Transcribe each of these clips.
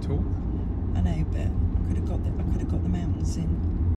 talk. I know, but I could have got the I could have got the mountains in.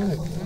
Not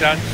Give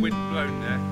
wind blown there.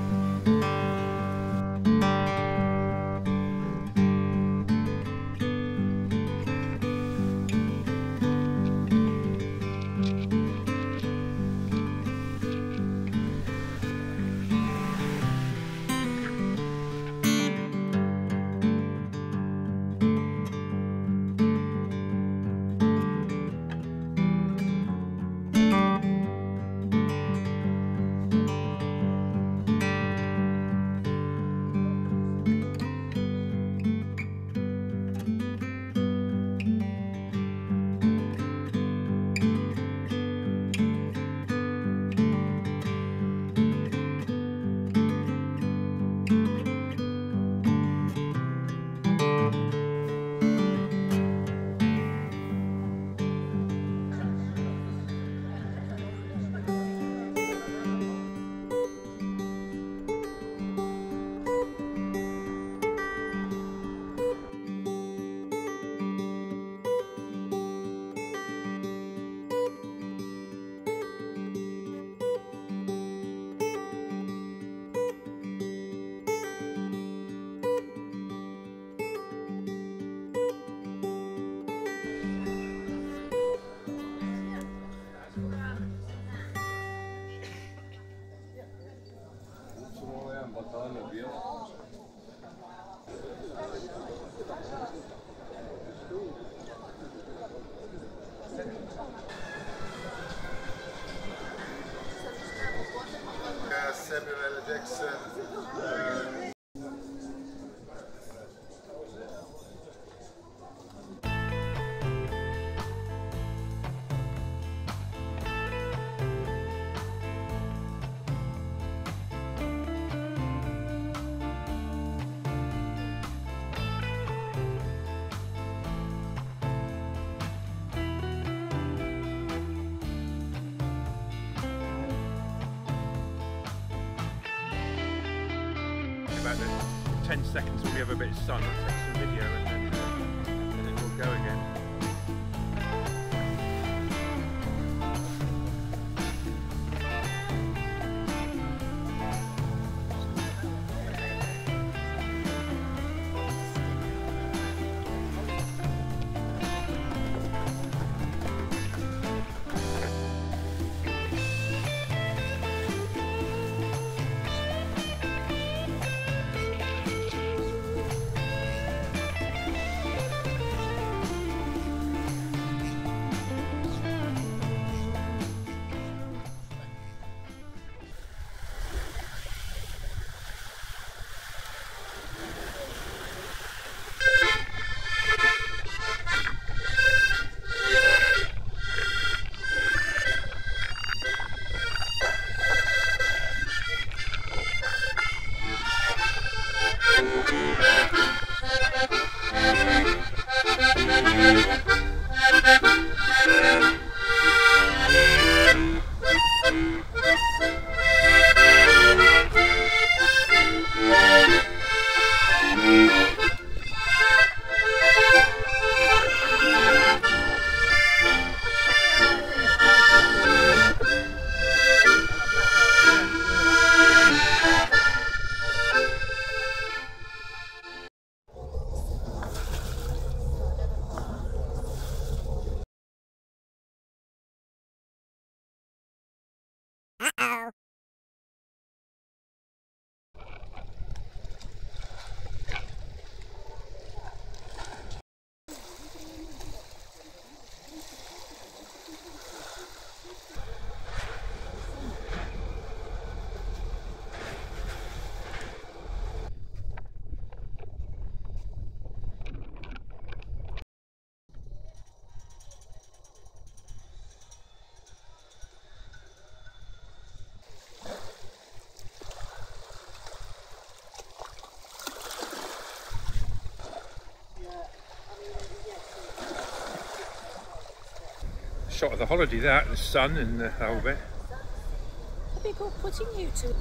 Seconds when we have a bit of sun, Shot of the holiday that, the sun and the whole bit. People putting you to.